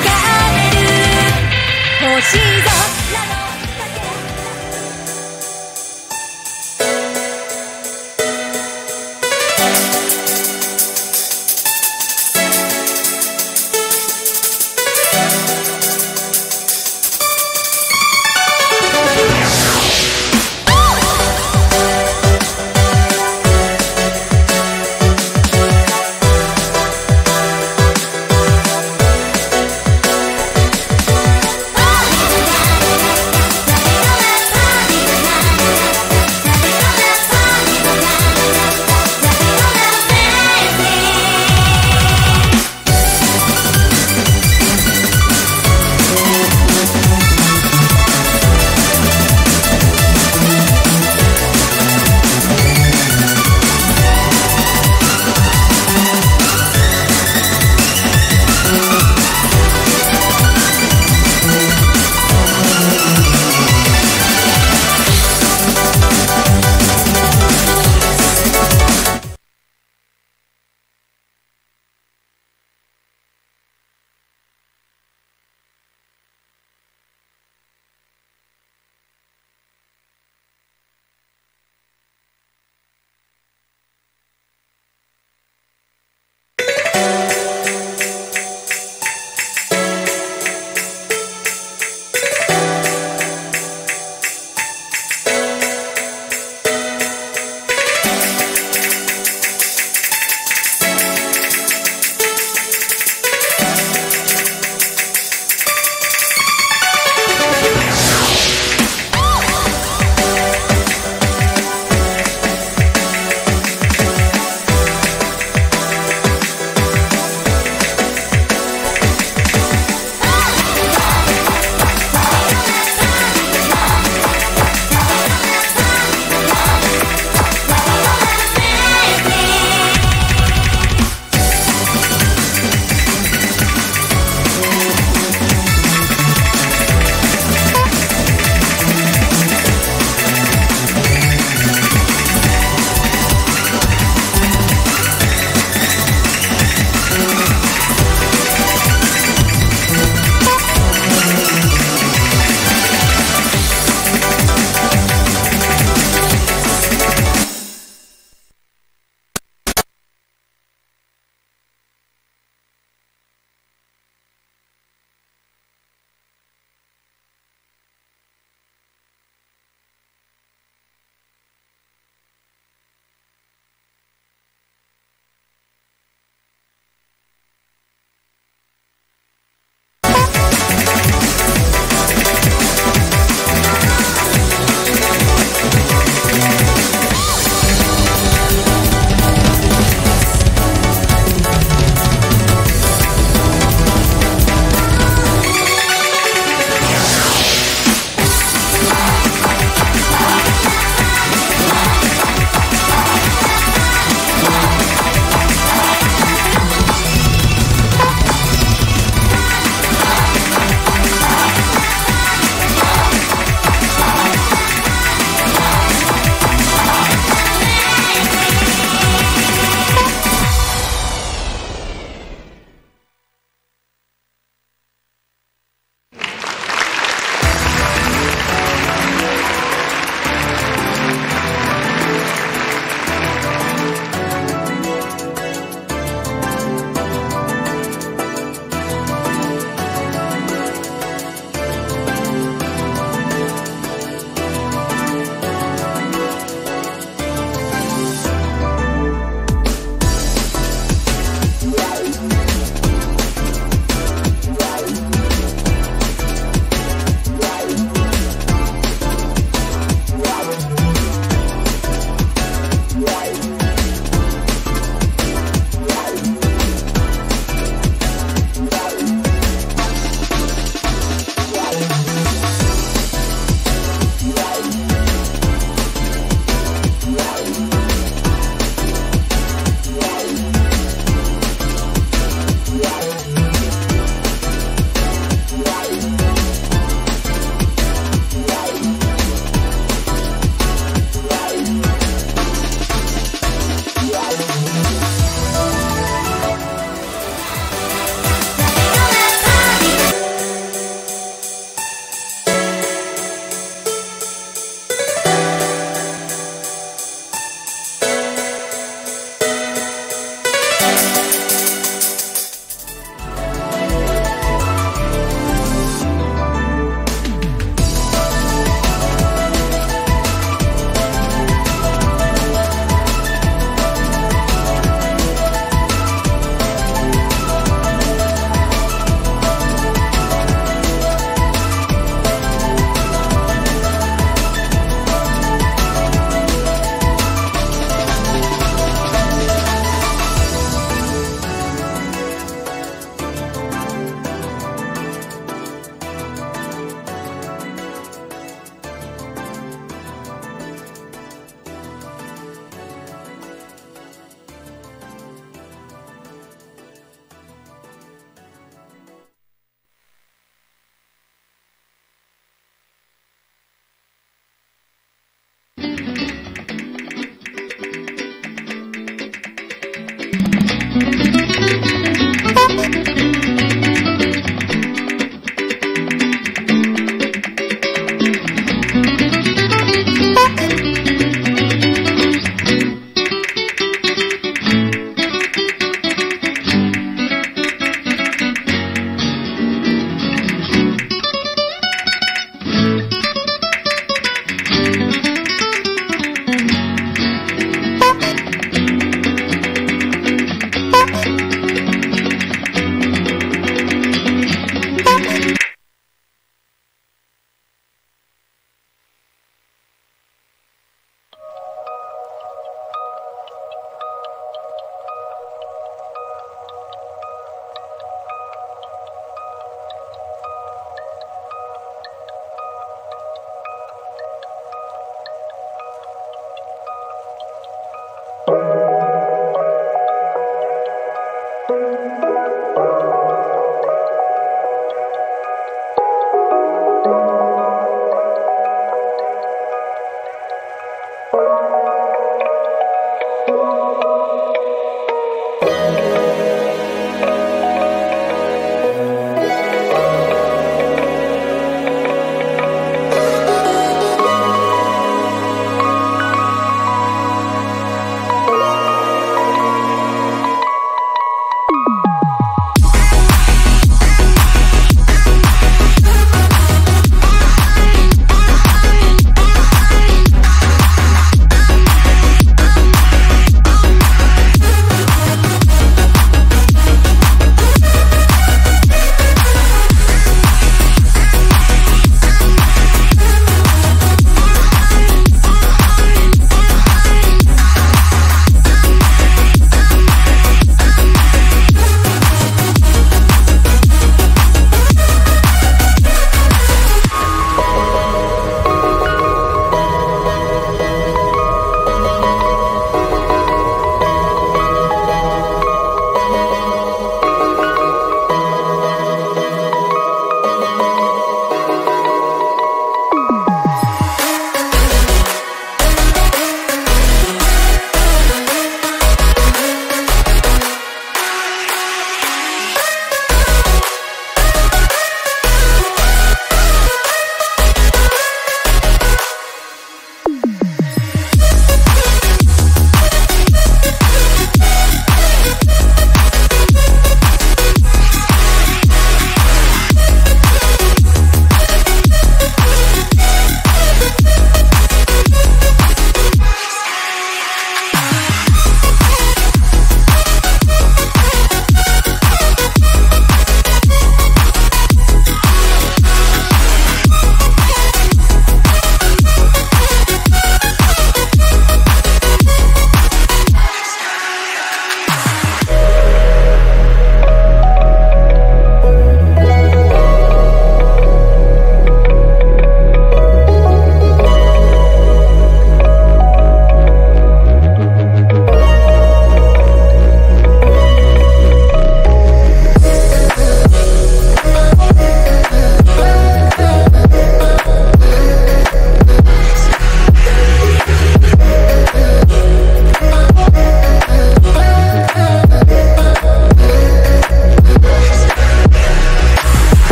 ほる。しいぞ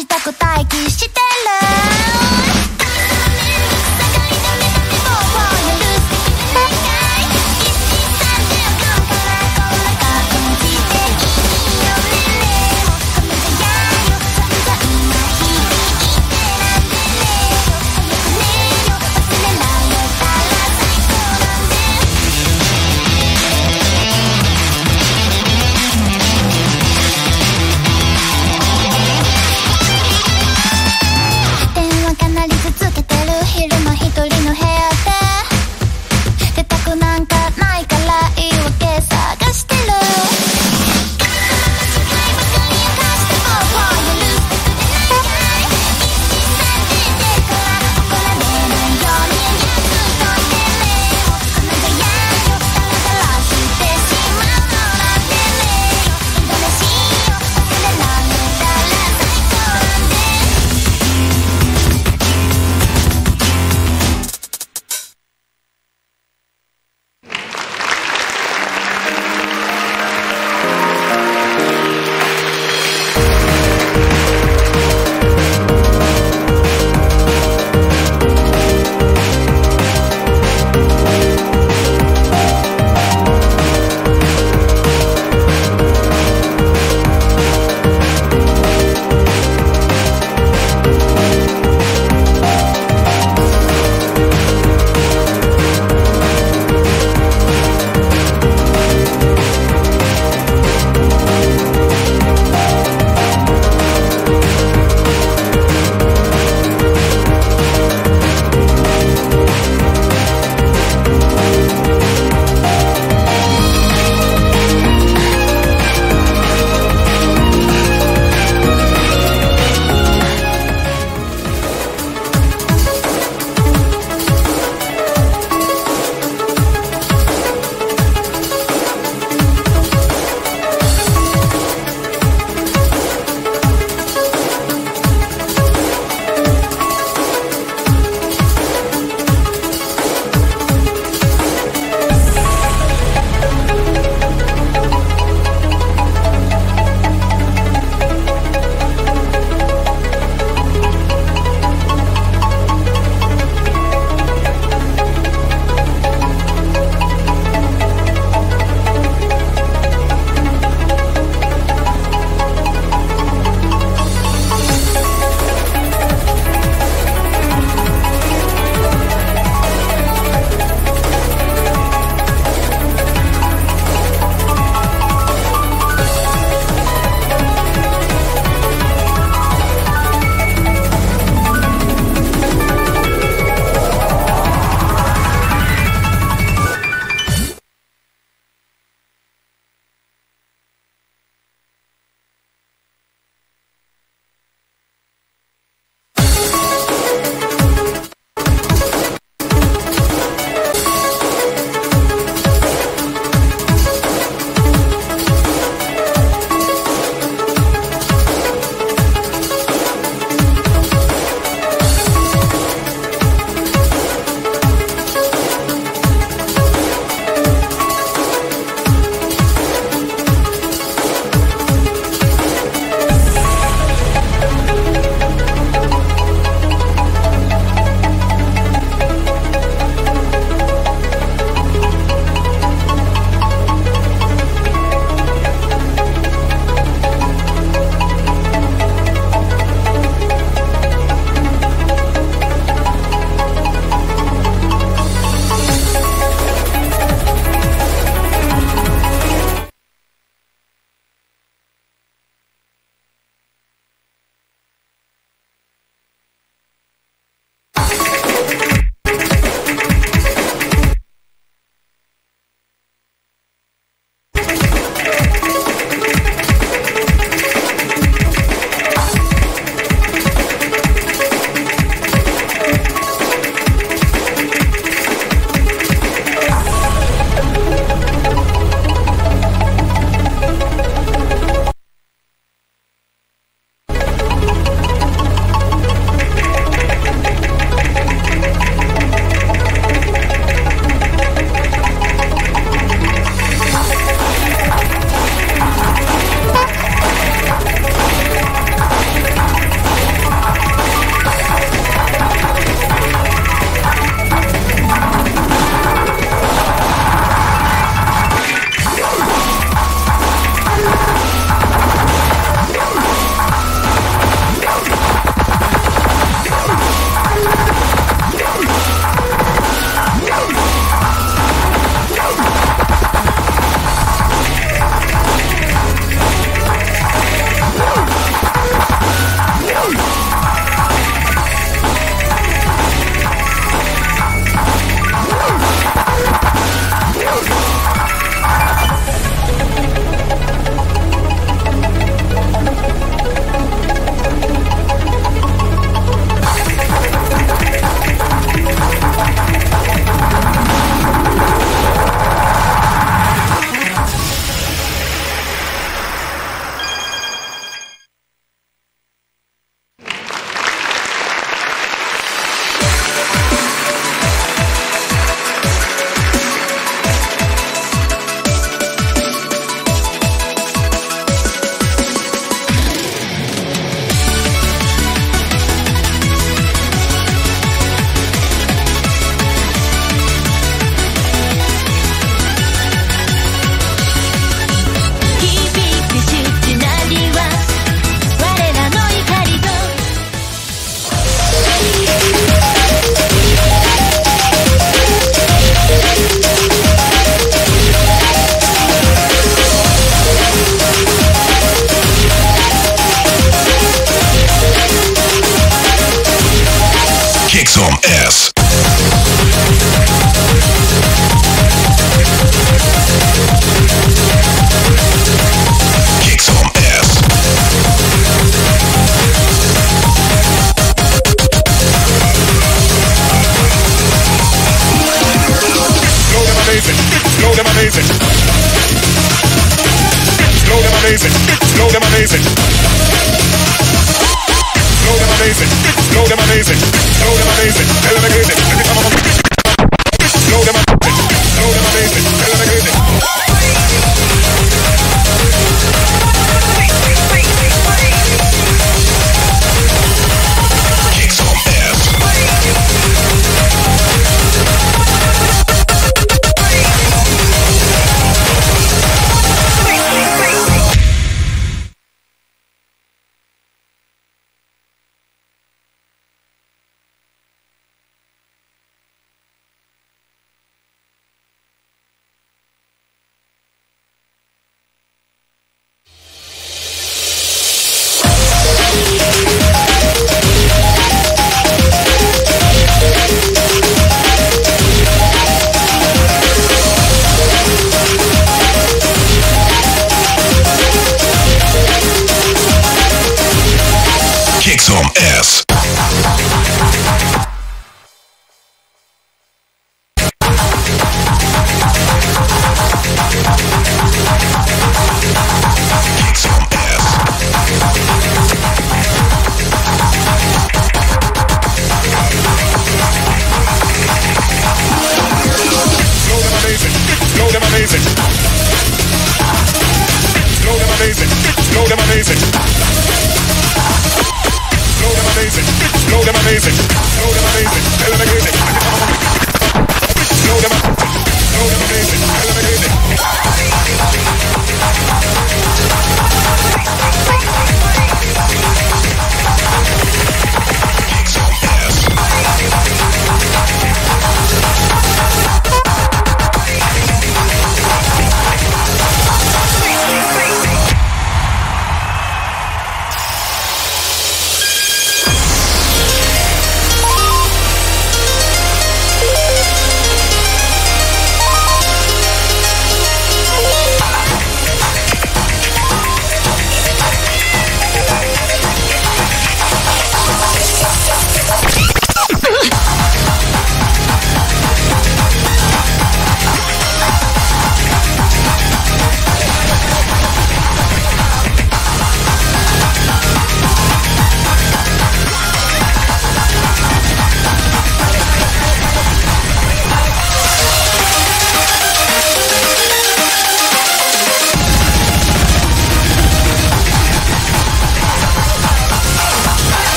から自宅